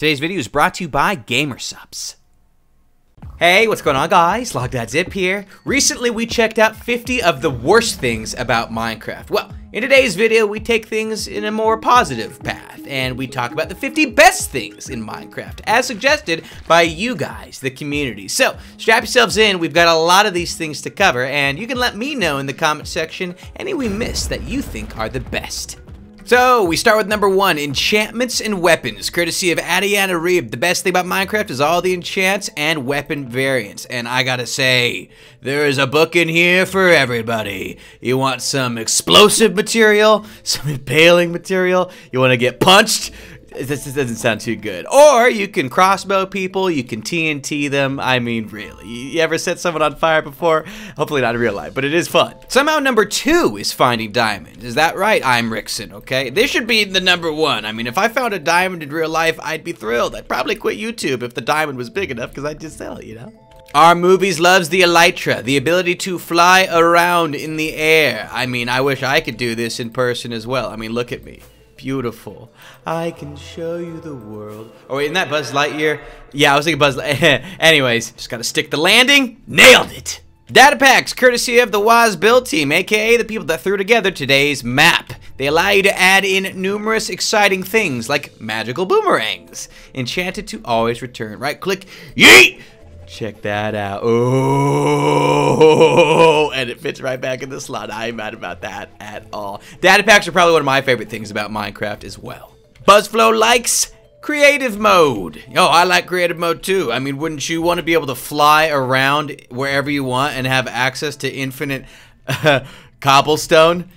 Today's video is brought to you by GamerSupps. Hey, what's going on guys? Logdotzip here. Recently we checked out 50 of the worst things about Minecraft. Well, in today's video we take things in a more positive path and we talk about the 50 best things in Minecraft as suggested by you guys, the community. So, strap yourselves in, we've got a lot of these things to cover and you can let me know in the comment section any we missed that you think are the best. So, we start with number one, enchantments and weapons, courtesy of Adiana Reeb. The best thing about Minecraft is all the enchants and weapon variants. And I gotta say, there is a book in here for everybody. You want some explosive material, some impaling material, you wanna get punched, this, doesn't sound too good. Or you can crossbow people, you can TNT them. I mean, really. You ever set someone on fire before? Hopefully not in real life, but it is fun. Somehow number two is finding diamonds. Is that right? I'm Rickson, okay? This should be the number one. I mean, if I found a diamond in real life, I'd be thrilled. I'd probably quit YouTube if the diamond was big enough because I'd just sell it, you know? Our movies loves the elytra, the ability to fly around in the air. I mean, I wish I could do this in person as well. I mean, look at me beautiful. I can show you the world. Oh, wait, isn't that Buzz Lightyear? Yeah, I was thinking Buzz Anyways, just gotta stick the landing. Nailed it! Data packs, courtesy of the Woz Build Team, aka the people that threw together today's map. They allow you to add in numerous exciting things like magical boomerangs, enchanted to always return. Right click, yeet! Check that out. Oh, and it fits right back in the slot. I ain't mad about that at all. Data packs are probably one of my favorite things about Minecraft as well. Buzzflow likes creative mode. Oh, I like creative mode too. I mean, wouldn't you want to be able to fly around wherever you want and have access to infinite uh, cobblestone?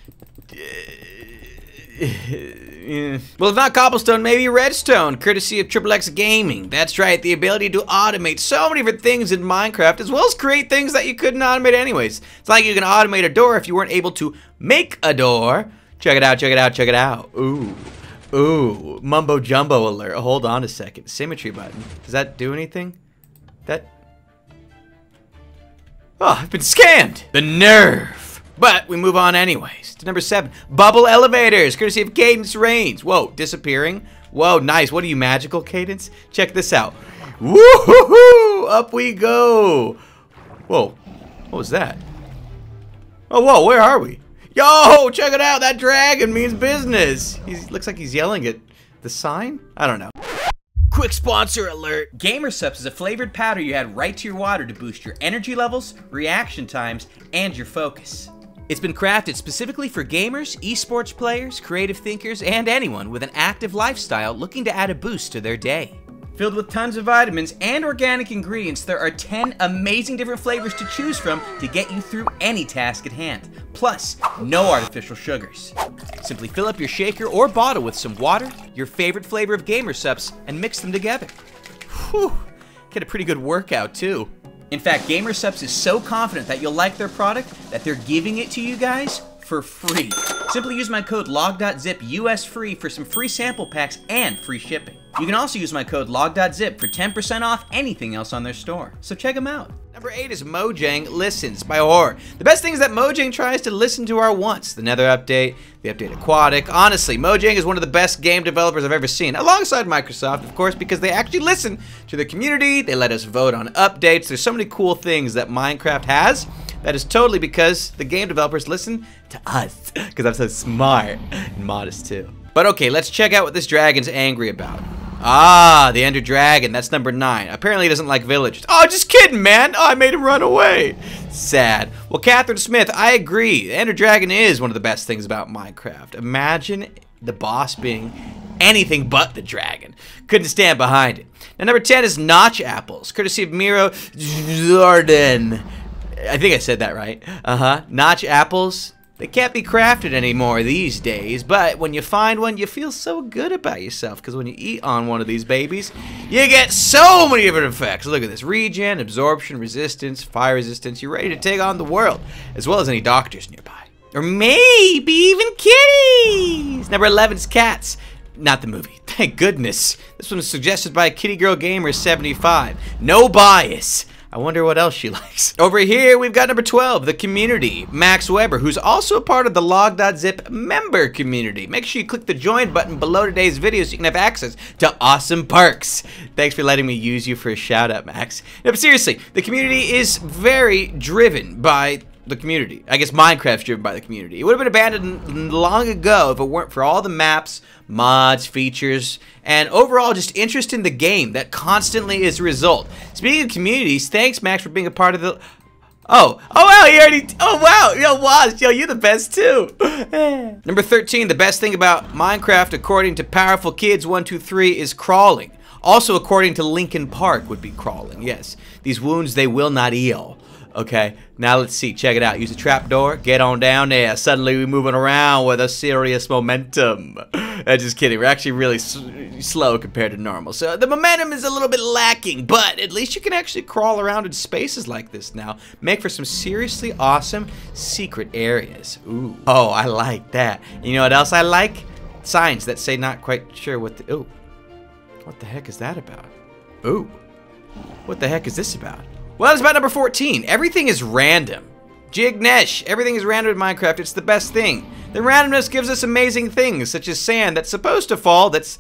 Yeah. Well, if not cobblestone, maybe redstone, courtesy of Triple X Gaming. That's right, the ability to automate so many different things in Minecraft, as well as create things that you couldn't automate anyways. It's like you can automate a door if you weren't able to make a door. Check it out, check it out, check it out. Ooh. Ooh, mumbo jumbo alert. Hold on a second. Symmetry button. Does that do anything? That. Oh, I've been scammed! The nerve! But we move on anyways. To number seven, bubble elevators, courtesy of Cadence Rains. Whoa, disappearing. Whoa, nice. What are you, magical, Cadence? Check this out. Woohoo! Up we go. Whoa, what was that? Oh, whoa, where are we? Yo, check it out. That dragon means business. He looks like he's yelling at the sign. I don't know. Quick sponsor alert! GamerSupps is a flavored powder you add right to your water to boost your energy levels, reaction times, and your focus. It's been crafted specifically for gamers, esports players, creative thinkers, and anyone with an active lifestyle looking to add a boost to their day. Filled with tons of vitamins and organic ingredients, there are 10 amazing different flavors to choose from to get you through any task at hand. Plus, no artificial sugars. Simply fill up your shaker or bottle with some water, your favorite flavor of GamerSupps, and mix them together. Whew, get a pretty good workout too. In fact, GamerSupps is so confident that you'll like their product that they're giving it to you guys for free. Simply use my code logdotzip US free for some free sample packs and free shipping. You can also use my code logdotzip for 10% off anything else on their store. So check them out. Number 8 is Mojang Listens by Horror. The best thing is that Mojang tries to listen to our wants. The Nether update, the update Aquatic. Honestly, Mojang is one of the best game developers I've ever seen, alongside Microsoft, of course, because they actually listen to the community, they let us vote on updates. There's so many cool things that Minecraft has. That is totally because the game developers listen to us, because I'm so smart and modest too. But okay, let's check out what this dragon's angry about. Ah, the Ender Dragon. That's number nine. Apparently he doesn't like villagers. Oh, just kidding, man. Oh, I made him run away. Sad. Well, Catherine Smith, I agree. The Ender Dragon is one of the best things about Minecraft. Imagine the boss being anything but the dragon. Couldn't stand behind it. Now, number 10 is Notch Apples, courtesy of Miro Jordan. I think I said that right. Uh-huh. Notch Apples. They can't be crafted anymore these days, but when you find one, you feel so good about yourself, because when you eat on one of these babies, you get so many different effects. Look at this. Regen, absorption, resistance, fire resistance. You're ready to take on the world, as well as any doctors nearby. Or maybe even kitties! Number 11 is cats. Not the movie. Thank goodness. This one was suggested by Kitty Girl Gamer 75. No bias. I wonder what else she likes. Over here, we've got number 12, the community. Max Weber, who's also a part of the Logdotzip member community. Make sure you click the join button below today's video so you can have access to awesome perks. Thanks for letting me use you for a shout out, Max. No, but seriously, the community is very driven by the community. I guess Minecraft's driven by the community. It would have been abandoned long ago if it weren't for all the maps, mods, features, and overall just interest in the game that constantly is a result. Speaking of communities, thanks Max for being a part of the... Oh, oh wow, he already, oh wow, yo, Woz, yo, you're the best too. Number 13, the best thing about Minecraft, according to Powerful Kids 123, is crawling. Also, according to Linkin Park, would be crawling, yes. These wounds, they will not heal. Okay, now let's see. Check it out. Use a trapdoor. Get on down there. Suddenly we're moving around with a serious momentum. Uh, just kidding. We're actually really slow compared to normal. So the momentum is a little bit lacking, but at least you can actually crawl around in spaces like this now. Make for some seriously awesome secret areas. Ooh. Oh, I like that. You know what else I like? Signs that say not quite sure what the... Ooh. What the heck is that about? Ooh. What the heck is this about? Well, that's about number 14. Everything is random. Jignesh, everything is random in Minecraft. It's the best thing. The randomness gives us amazing things, such as sand that's supposed to fall that's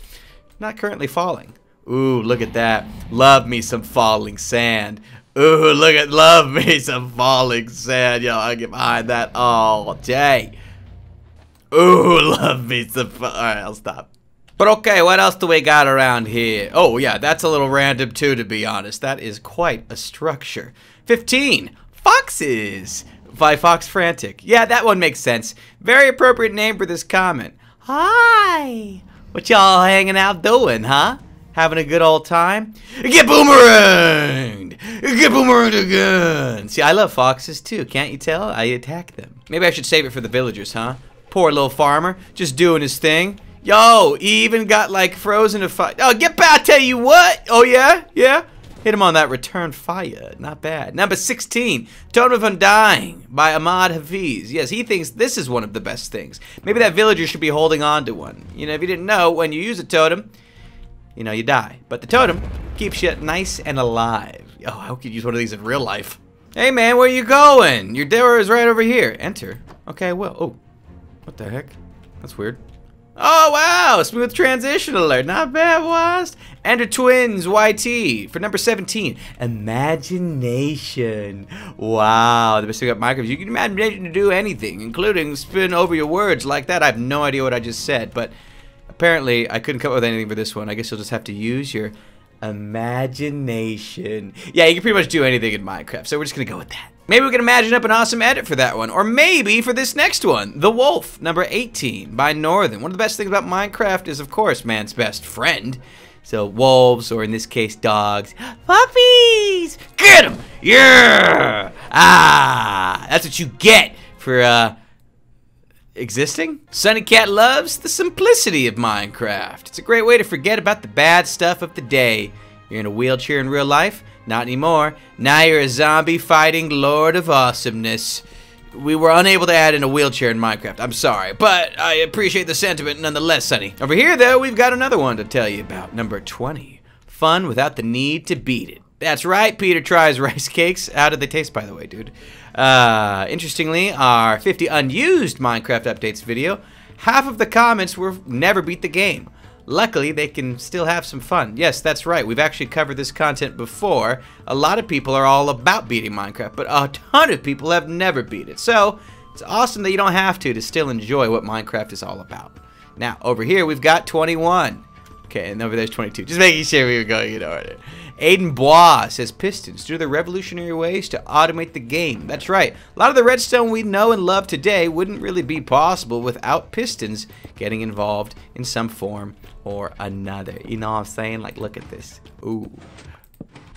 not currently falling. Ooh, look at that. Love me some falling sand. Ooh, look at, love me some falling sand. Yo, I get behind that all day. Ooh, love me some, alright, I'll stop. But okay, what else do we got around here? Oh yeah, that's a little random too, to be honest. That is quite a structure. 15. Foxes. By Fox Frantic. Yeah, that one makes sense. Very appropriate name for this comment. Hi. What y'all hanging out doing, huh? Having a good old time? Get boomeranged! Get boomeranged again! See, I love foxes too, can't you tell? I attack them. Maybe I should save it for the villagers, huh? Poor little farmer, just doing his thing. Yo, he even got like frozen to fire. Oh, get back! I tell you what. Oh yeah, yeah. Hit him on that return fire. Not bad. Number 16, Totem of Undying by Ahmad Hafiz. Yes, he thinks this is one of the best things. Maybe that villager should be holding on to one. You know, if you didn't know, when you use a totem, you know, you die. But the totem keeps you nice and alive. Oh, I could use one of these in real life. Hey man, where are you going? Your door is right over here. Enter. Okay, well, oh. What the heck? That's weird. Oh, wow. Smooth transition alert. Not bad, Wast. Ender Twins YT for number 17. Imagination. Wow. The best thing about Minecraft you can imagine to do anything, including spin over your words like that. I have no idea what I just said, but apparently I couldn't come up with anything for this one. I guess you'll just have to use your imagination. Yeah, you can pretty much do anything in Minecraft, so we're just going to go with that. Maybe we can imagine up an awesome edit for that one. Or maybe for this next one, The Wolf, number 18, by Northern. One of the best things about Minecraft is, of course, man's best friend. So wolves, or in this case, dogs. Puppies! Get them! Yeah! Ah! That's what you get for, uh, existing. Sunny Cat loves the simplicity of Minecraft. It's a great way to forget about the bad stuff of the day. You're in a wheelchair in real life? Not anymore. Now you're a zombie fighting Lord of Awesomeness. We were unable to add in a wheelchair in Minecraft. I'm sorry, but I appreciate the sentiment nonetheless, Sunny. Over here, though, we've got another one to tell you about. Number 20. Fun without the need to beat it. That's right, Peter tries rice cakes. How did they taste, by the way, dude? Uh, interestingly, our 50 unused Minecraft updates video, half of the comments were never beat the game. Luckily, they can still have some fun. Yes, that's right. We've actually covered this content before. A lot of people are all about beating Minecraft, but a ton of people have never beat it. So, it's awesome that you don't have to to still enjoy what Minecraft is all about. Now, over here, we've got 21. Okay, and over there's 22. Just making sure we were going in order. Aiden Bois says Pistons do the revolutionary ways to automate the game. That's right. A lot of the redstone we know and love today wouldn't really be possible without Pistons getting involved in some form or another. You know what I'm saying? Like, look at this. Ooh.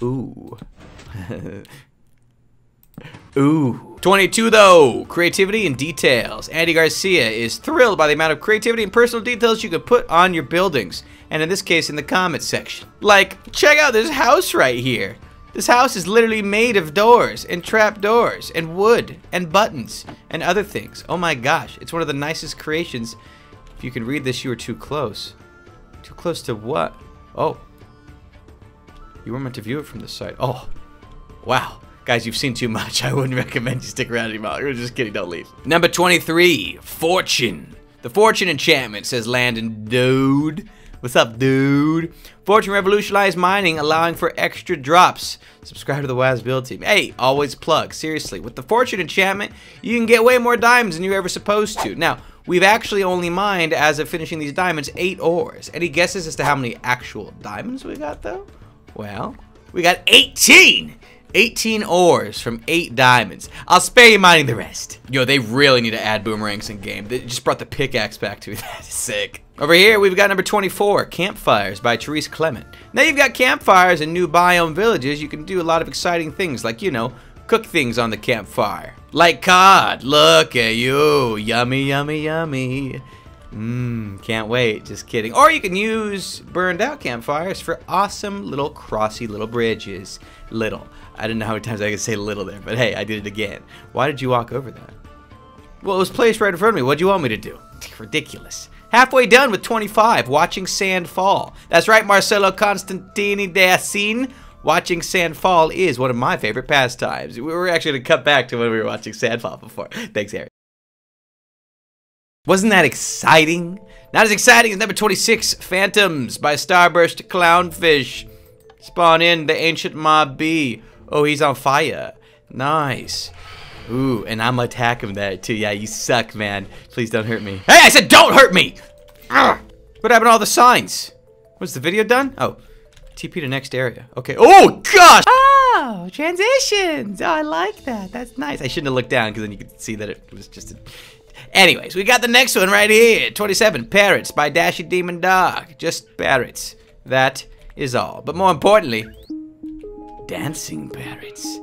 Ooh. Ooh. 22 though, creativity and details. Andy Garcia is thrilled by the amount of creativity and personal details you can put on your buildings. And in this case, in the comments section. Like, check out this house right here. This house is literally made of doors and trap doors and wood and buttons and other things. Oh my gosh, it's one of the nicest creations. If you can read this, you were too close. Too close to what? Oh. You were meant to view it from this side. Oh. Wow. Guys, you've seen too much. I wouldn't recommend you stick around anymore. We're just kidding. Don't leave. Number 23, Fortune. The Fortune enchantment, says Landon. Dude. What's up, dude? Fortune revolutionized mining, allowing for extra drops. Subscribe to the Waz build team. Hey, always plug. Seriously, with the Fortune enchantment, you can get way more diamonds than you were ever supposed to. Now, we've actually only mined, as of finishing these diamonds, eight ores. Any guesses as to how many actual diamonds we got, though? Well, we got 18! 18 ores from 8 diamonds. I'll spare you mining the rest. Yo, they really need to add boomerangs in game. They just brought the pickaxe back to me. That is sick. Over here, we've got number 24, Campfires by Therese Clement. Now you've got campfires in new biome villages. You can do a lot of exciting things like, you know, cook things on the campfire. Like cod. Look at you. Yummy, yummy, yummy. Mmm, can't wait. Just kidding. Or you can use burned out campfires for awesome little crossy little bridges. Little. I didn't know how many times I could say little there, but hey, I did it again. Why did you walk over that? Well, it was placed right in front of me. What'd you want me to do? Ridiculous. Halfway done with 25, watching sand fall. That's right, Marcelo Constantini de Assin. Watching sand fall is one of my favorite pastimes. We were actually going to cut back to when we were watching sand fall before. Thanks, Harry. Wasn't that exciting? Not as exciting as number 26, Phantoms by Starburst Clownfish. Spawn in the ancient mob B. Oh, he's on fire. Nice. Ooh, and I'm attack him there too. Yeah, you suck, man. Please don't hurt me. Hey, I said don't hurt me! Ugh. What happened to all the signs? Was the video done? Oh, TP to next area. Okay. Oh, gosh! Oh, transitions. Oh, I like that. That's nice. I shouldn't have looked down because then you could see that it was just a... Anyways, we got the next one right here. 27, Parrots by Dashy Demon Dog. Just parrots. That is all. But more importantly, dancing parrots.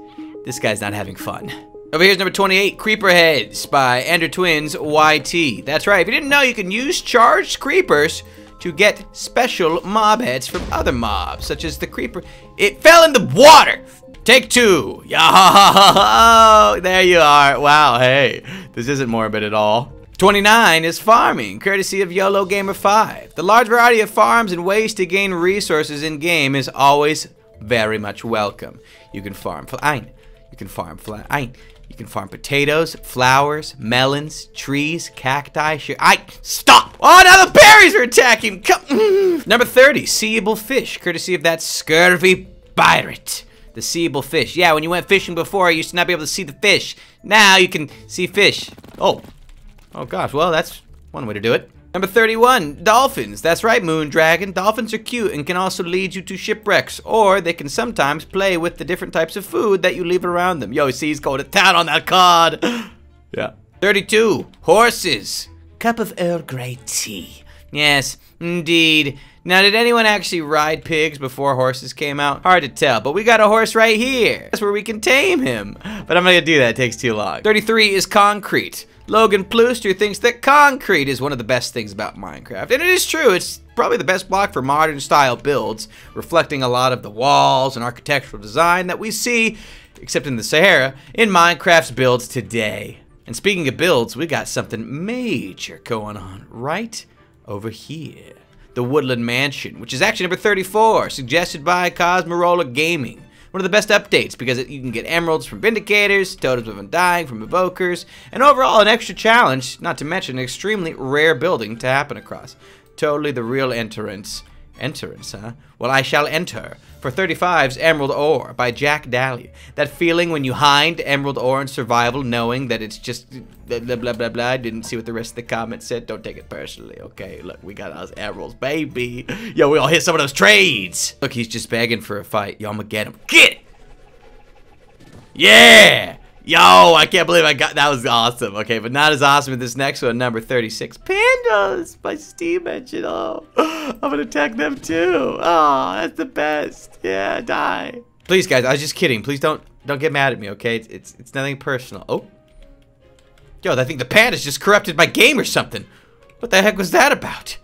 This guy's not having fun. Over here's number 28, Creeper Heads by Ender Twins YT. That's right, if you didn't know, you can use charged creepers to get special mob heads from other mobs, such as the creeper. It fell in the water! Take two! Yo! There you are. Wow, hey, this isn't morbid at all. 29 is farming, courtesy of YOLO Gamer 5. The large variety of farms and ways to gain resources in game is always very much welcome. You can farm fine. You can farm fine. You can farm potatoes, flowers, melons, trees, cacti. I stop. Oh, now the berries are attacking. Come. Number 30, seeable fish, courtesy of that scurvy pirate. The seeable fish. Yeah, when you went fishing before, you used to not be able to see the fish. Now you can see fish. Oh. Oh gosh, well, that's one way to do it. Number 31, dolphins. That's right, Moon Dragon. Dolphins are cute and can also lead you to shipwrecks, or they can sometimes play with the different types of food that you leave around them. Yo, see, he's going to town on that card. yeah. 32, horses. Cup of Earl Grey tea. Yes, indeed. Now, did anyone actually ride pigs before horses came out? Hard to tell, but we got a horse right here. That's where we can tame him. But I'm not gonna do that, it takes too long. 33 is concrete. Logan Plooster thinks that concrete is one of the best things about Minecraft. And it is true, it's probably the best block for modern style builds, reflecting a lot of the walls and architectural design that we see, except in the Sahara, in Minecraft's builds today. And speaking of builds, we got something major going on right over here. The Woodland Mansion, which is actually number 34, suggested by Cosmorola Gaming. One of the best updates because it, you can get emeralds from Vindicators, totems of Undying from Evokers, and overall an extra challenge, not to mention an extremely rare building to happen across. Totally the real entrance. Entrance, huh? Well, I shall enter for 35's Emerald Ore by Jack Daly. That feeling when you hind Emerald Ore in survival knowing that it's just blah, blah, blah, blah. I didn't see what the rest of the comments said. Don't take it personally, okay? Look, we got those emeralds, baby. Yo, we all hit some of those trades. Look, he's just begging for a fight. Yo, I'm gonna get him. Get it! Yeah! Yo, I can't believe I got that was awesome. Okay, but not as awesome as this next one, number 36. Pandas by Steam Engine. Oh, I'm gonna attack them too. Oh, that's the best. Yeah, die. Please, guys, I was just kidding. Please don't don't get mad at me, okay? It's it's, it's nothing personal. Oh. Yo, I think the panda's just corrupted my game or something. What the heck was that about?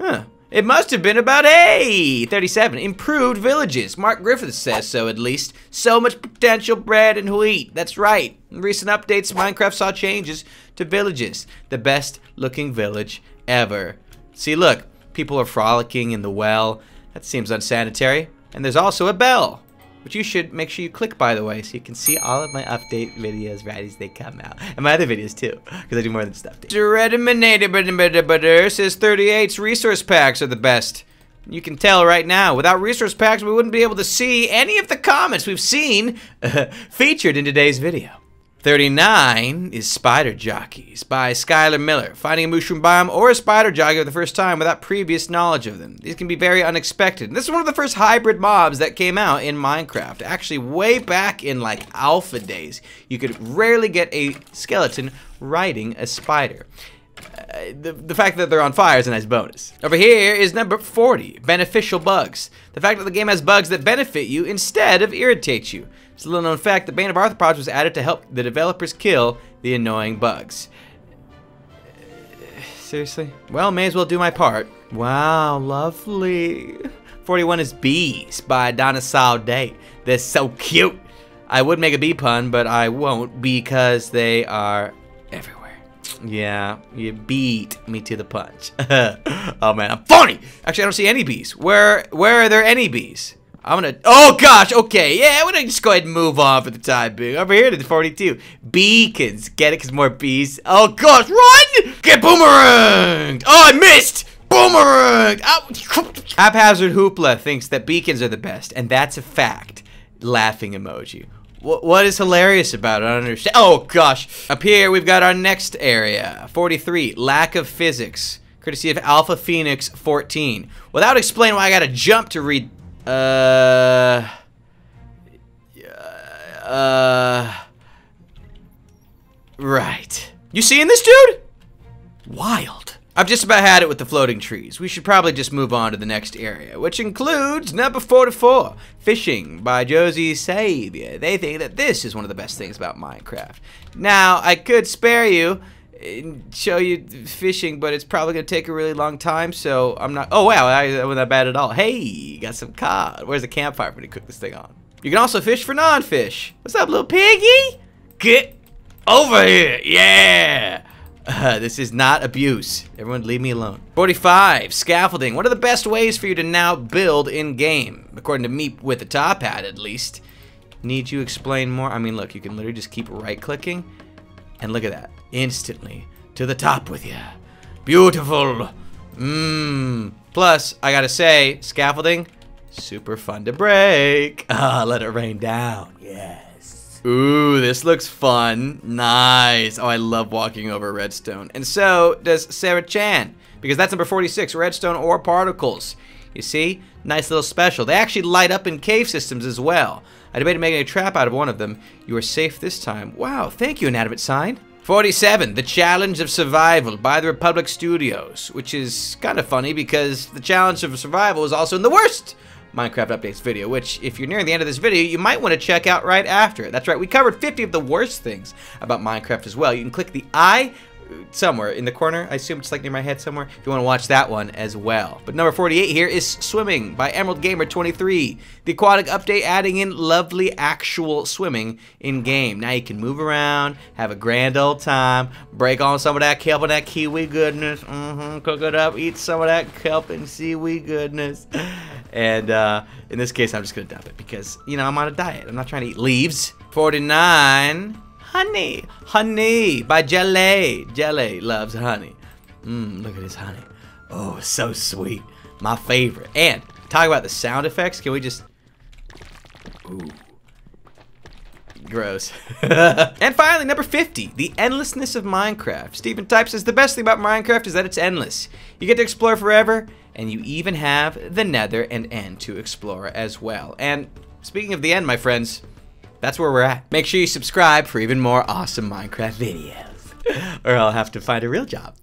Huh. It must have been about, hey, 37, improved villages. Mark Griffith says so, at least. So much potential bread and wheat. That's right. In recent updates, Minecraft saw changes to villages. The best looking village ever. See, look, people are frolicking in the well. That seems unsanitary. And there's also a bell. Which you should make sure you click, by the way, so you can see all of my update videos right as they come out. And my other videos, too, because I do more than just updates. says 38's resource packs are the best. You can tell right now, without resource packs, we wouldn't be able to see any of the comments we've seen featured in today's video. 39 is Spider Jockeys by Skylar Miller. Finding a mushroom biome or a spider jockey for the first time without previous knowledge of them. These can be very unexpected. This is one of the first hybrid mobs that came out in Minecraft. Actually, way back in like alpha days, you could rarely get a skeleton riding a spider. The, the fact that they're on fire is a nice bonus. Over here is number 40, beneficial bugs. The fact that the game has bugs that benefit you instead of irritate you. It's a little known fact that Bane of Arthropods was added to help the developers kill the annoying bugs. Seriously? Well, may as well do my part. Wow, lovely. 41 is Bees by Dinosaur Day. They're so cute. I would make a bee pun, but I won't because they are. Yeah, you beat me to the punch. oh man, I'm funny. Actually, I don't see any bees. Where where are there any bees? I'm gonna. Oh gosh. Okay. Yeah. I'm gonna just go ahead and move on for the time being. Over here to the 42 beacons. Get it? Cause more bees. Oh gosh. Run! Get boomeranged. Oh, I missed. Boomerang. Oh. Haphazard Hoopla thinks that beacons are the best, and that's a fact. Laughing emoji. What, what is hilarious about it? I don't understand. Oh gosh. Up here we've got our next area. 43. Lack of physics. Courtesy of Alpha Phoenix 14. Without explaining why I gotta jump to read uh. Uh. Right. You seeing this, dude? Wild. I've just about had it with the floating trees. We should probably just move on to the next area, which includes number 44, Fishing by Josie Savior. They think that this is one of the best things about Minecraft. Now, I could spare you and show you fishing, but it's probably gonna take a really long time. So I'm not. Oh wow, I, that wasn't that bad at all. Hey, got some cod. Where's the campfire for me to cook this thing on? You can also fish for non-fish. What's up, little piggy? Get over here, yeah. Uh, this is not abuse. Everyone leave me alone. 45, scaffolding. What are the best ways for you to now build in-game? According to me with the top hat, at least. Need you explain more? I mean, look, you can literally just keep right-clicking and look at that. Instantly. To the top with you. Beautiful. Mmm. Plus, I gotta say, scaffolding, super fun to break. Ah, let it rain down. Yes. Ooh, this looks fun. Nice. Oh, I love walking over redstone. And so does Sarah Chan, because that's number 46, redstone ore particles. You see? Nice little special. They actually light up in cave systems as well. I debated making a trap out of one of them. You are safe this time. Wow, thank you, inanimate sign. 47, The Challenge of Survival by the Republic Studios, which is kind of funny because the Challenge of Survival is also in the worst Minecraft Updates video, which, if you're nearing the end of this video, you might want to check out right after. That's right, we covered 50 of the worst things about Minecraft as well. You can click the I somewhere in the corner. I assume it's like near my head somewhere. If you want to watch that one as well. But number 48 here is Swimming by Emerald Gamer 23. The aquatic update adding in lovely actual swimming in game. Now you can move around, have a grand old time, break on some of that kelp and that kiwi goodness. Mm -hmm, cook it up, eat some of that kelp and seaweed goodness. And uh, in this case, I'm just going to dump it because, you know, I'm on a diet. I'm not trying to eat leaves. 49 Honey, honey by Jelly. Jelly loves honey. Mmm, look at this honey. Oh, so sweet. My favorite. And talk about the sound effects. Can we just... Ooh. Gross. and finally, number 50, the endlessness of Minecraft. Stephen Type says the best thing about Minecraft is that it's endless. You get to explore forever, and you even have the nether and end to explore as well. And speaking of the end, my friends, that's where we're at. Make sure you subscribe for even more awesome Minecraft videos. or I'll have to find a real job.